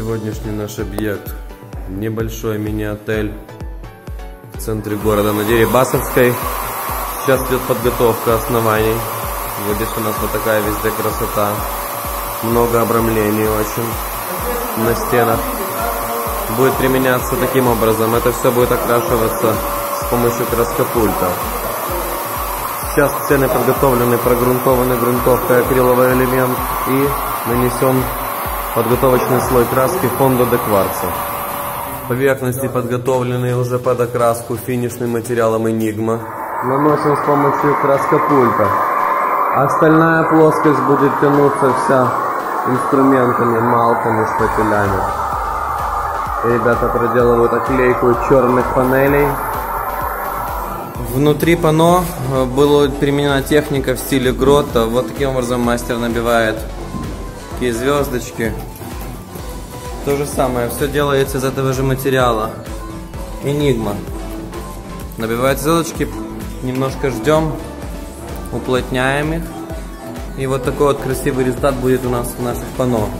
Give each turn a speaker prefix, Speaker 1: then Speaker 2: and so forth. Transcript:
Speaker 1: Сегодняшний наш объект – небольшой мини-отель в центре города на Дерибасовской. Сейчас идет подготовка оснований. Здесь у нас вот такая везде красота. Много обрамлений очень на стенах. Будет применяться таким образом. Это все будет окрашиваться с помощью краскопульта. Сейчас стены подготовлены, прогрунтованы грунтовкой акриловый элемент и нанесен подготовочный слой краски фонда де кварца. Поверхности подготовлены уже под окраску финишным материалом Enigma. Наносим с помощью краскопульта. Остальная плоскость будет тянуться вся инструментами, малками, шпателями. Ребята проделывают оклейку черных панелей. Внутри пано э, была применена техника в стиле грота. Вот таким образом мастер набивает такие звездочки. То же самое, все делается из этого же материала. Энигма. Набивает звездочки, немножко ждем, уплотняем их. И вот такой вот красивый результат будет у нас в наших пано.